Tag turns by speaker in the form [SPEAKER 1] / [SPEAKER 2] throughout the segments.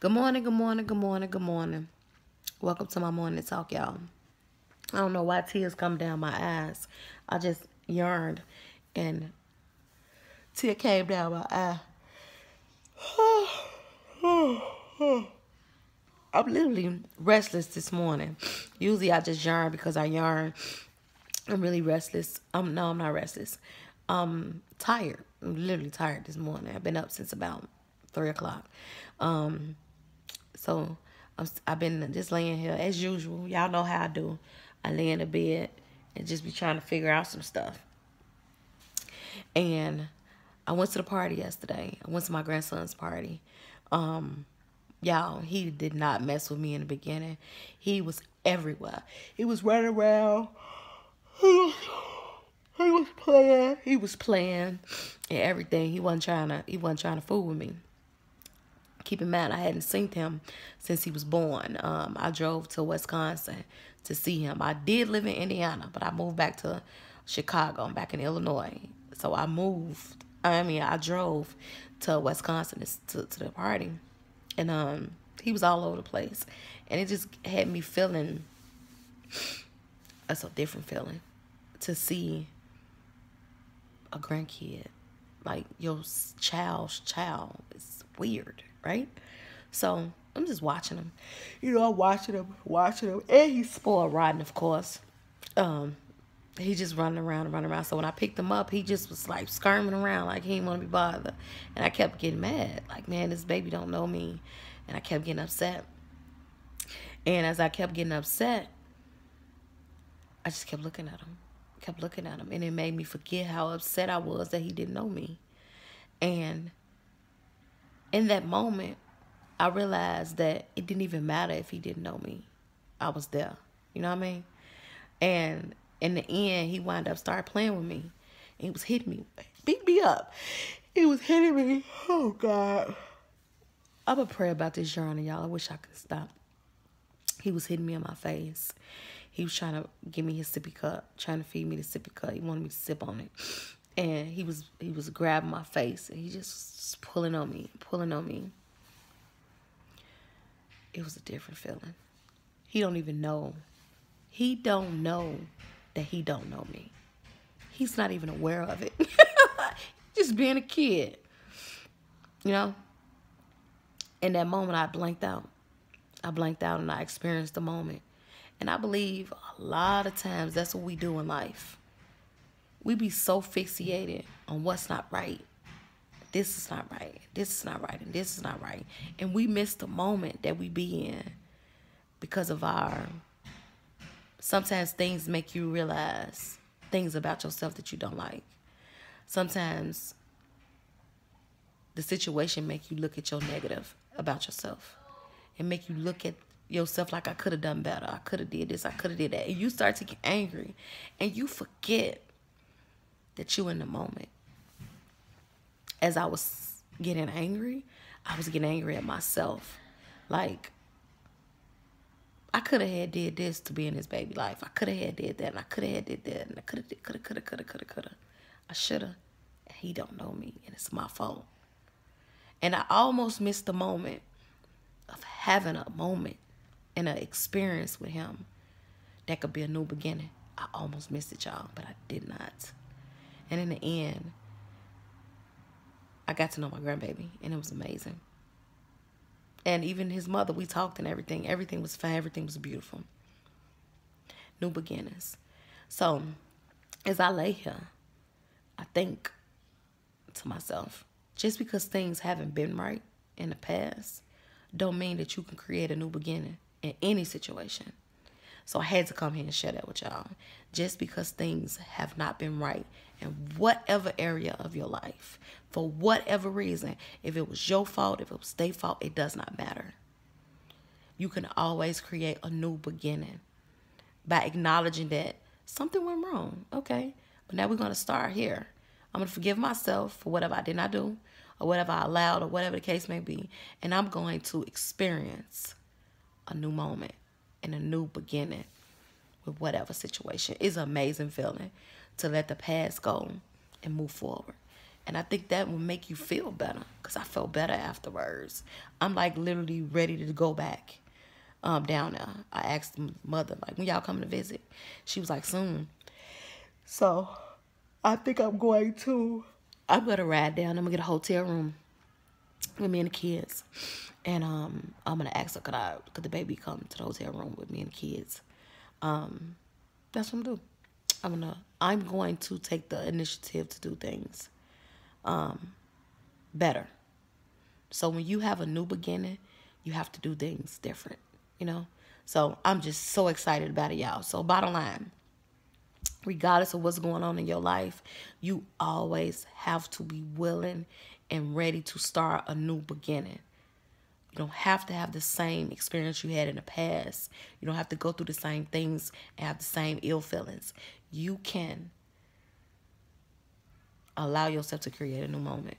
[SPEAKER 1] Good morning, good morning, good morning, good morning. Welcome to my morning talk, y'all. I don't know why tears come down my eyes. I just yearned and tear came down my eye. I'm literally restless this morning. Usually I just yearn because I yearn. I'm really restless. Um, no, I'm not restless. I'm tired. I'm literally tired this morning. I've been up since about three o'clock. Um, so i have been just laying here as usual. Y'all know how I do. I lay in the bed and just be trying to figure out some stuff. And I went to the party yesterday. I went to my grandson's party. Um, y'all, he did not mess with me in the beginning. He was everywhere. He was running around. He was, playing. He was playing and everything. He wasn't trying to. He wasn't trying to fool with me. Keep in mind, I hadn't seen him since he was born. Um, I drove to Wisconsin to see him. I did live in Indiana, but I moved back to Chicago. I'm back in Illinois. So I moved. I mean, I drove to Wisconsin to, to the party. And um, he was all over the place. And it just had me feeling, it's a different feeling to see a grandkid. Like your child's child. It's weird right? So I'm just watching him. You know, I'm watching him, watching him. And he's spoiled rotten, of course. Um, he just running around and running around. So when I picked him up, he just was like skirming around like he didn't want to be bothered. And I kept getting mad. Like, man, this baby don't know me. And I kept getting upset. And as I kept getting upset, I just kept looking at him. Kept looking at him. And it made me forget how upset I was that he didn't know me. And in that moment, I realized that it didn't even matter if he didn't know me. I was there. You know what I mean? And in the end, he wound up start playing with me. He was hitting me, beat me up. He was hitting me. Oh God. I'm gonna pray about this journey, y'all. I wish I could stop. He was hitting me in my face. He was trying to give me his sippy cup, trying to feed me the sippy cup. He wanted me to sip on it and he was he was grabbing my face and he just pulling on me, pulling on me. It was a different feeling. He don't even know. He don't know that he don't know me. He's not even aware of it. just being a kid. You know? In that moment I blanked out. I blanked out and I experienced the moment. And I believe a lot of times that's what we do in life we be so fixated on what's not right. This is not right. This is not right. And this is not right. And we miss the moment that we be in because of our. Sometimes things make you realize things about yourself that you don't like. Sometimes the situation make you look at your negative about yourself and make you look at yourself like I could have done better. I could have did this. I could have did that. And you start to get angry and you forget that you in the moment. As I was getting angry, I was getting angry at myself. Like, I could have had did this to be in his baby life. I could have had did that, and I could have had did that, and I could have, could have, could have, could have, could have, could have. I should have. He don't know me, and it's my fault. And I almost missed the moment of having a moment and an experience with him that could be a new beginning. I almost missed it, y'all, but I did not. And in the end, I got to know my grandbaby, and it was amazing. And even his mother, we talked and everything. Everything was fine. Everything was beautiful. New beginnings. So, as I lay here, I think to myself, just because things haven't been right in the past, don't mean that you can create a new beginning in any situation. So I had to come here and share that with y'all. Just because things have not been right in whatever area of your life, for whatever reason, if it was your fault, if it was their fault, it does not matter. You can always create a new beginning by acknowledging that something went wrong. Okay, but now we're going to start here. I'm going to forgive myself for whatever I did not do or whatever I allowed or whatever the case may be. And I'm going to experience a new moment and a new beginning with whatever situation. It's an amazing feeling to let the past go and move forward. And I think that will make you feel better because I felt better afterwards. I'm like literally ready to go back um, down there. I asked mother, like, when y'all coming to visit? She was like, soon. So I think I'm going to, I'm going to ride down. I'm going to get a hotel room with me and the kids. And um, I'm going to ask her, could, I, could the baby come to the hotel room with me and the kids? Um, that's what I'm doing. I'm gonna I'm going to take the initiative to do things um better. So when you have a new beginning, you have to do things different, you know? So I'm just so excited about it, y'all. So bottom line, regardless of what's going on in your life, you always have to be willing and ready to start a new beginning. You don't have to have the same experience you had in the past. You don't have to go through the same things and have the same ill feelings. You can allow yourself to create a new moment.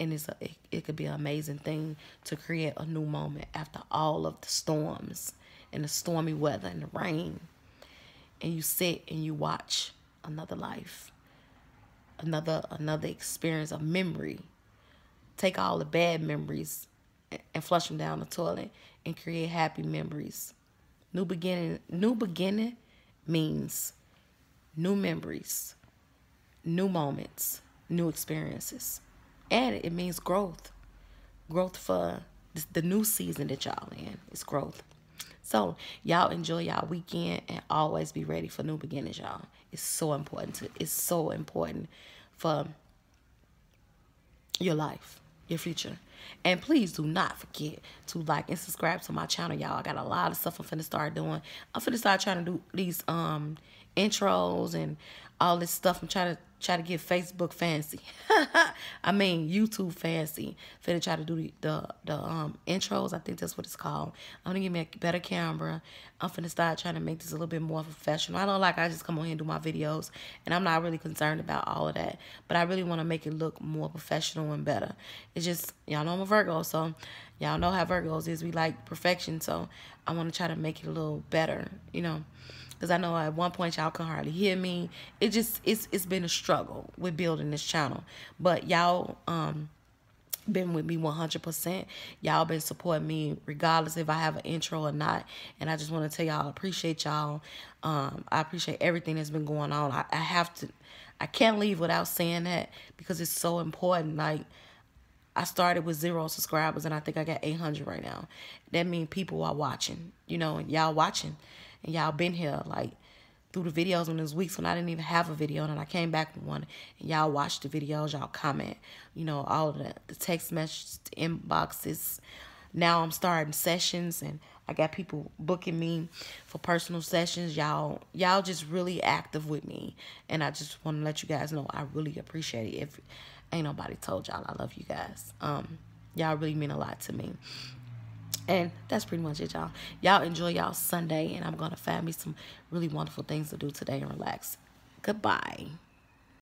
[SPEAKER 1] And it's a, it, it could be an amazing thing to create a new moment after all of the storms and the stormy weather and the rain. And you sit and you watch another life, another another experience, a memory. Take all the bad memories and flush them down the toilet and create happy memories. New beginning, new beginning means new memories, new moments, new experiences. And it means growth. Growth for the new season that y'all in. It's growth. So y'all enjoy y'all weekend and always be ready for new beginnings, y'all. It's so important to it's so important for your life your future. And please do not forget to like and subscribe to my channel, y'all. I got a lot of stuff I'm finna start doing. I'm finna start trying to do these um intros and all this stuff. I'm trying to try to get Facebook fancy. I mean YouTube fancy. Finna try to do the, the, the um intros. I think that's what it's called. I'm gonna get me a better camera. I'm finna start trying to make this a little bit more professional. I don't like I just come on here and do my videos and I'm not really concerned about all of that. But I really want to make it look more professional and better. It's just y'all know I'm a Virgo, so y'all know how Virgos is. We like perfection, so I want to try to make it a little better, you know because I know at one point y'all can hardly hear me. It just it's it's been a struggle with building this channel, but y'all um been with me 100%. Y'all been supporting me regardless if I have an intro or not. And I just want to tell y'all I appreciate y'all. Um, I appreciate everything that's been going on. I, I have to, I can't leave without saying that because it's so important. Like, I started with zero subscribers and I think I got 800 right now. That means people are watching, you know, y'all watching and y'all been here like through the videos when there's weeks when I didn't even have a video and I came back with one and y'all watch the videos, y'all comment, you know, all the, the text messages, the inboxes. Now I'm starting sessions and I got people booking me for personal sessions. Y'all y'all just really active with me. And I just want to let you guys know I really appreciate it. If ain't nobody told y'all I love you guys. Um y'all really mean a lot to me. And that's pretty much it, y'all. Y'all enjoy y'all Sunday, and I'm going to find me some really wonderful things to do today and relax. Goodbye.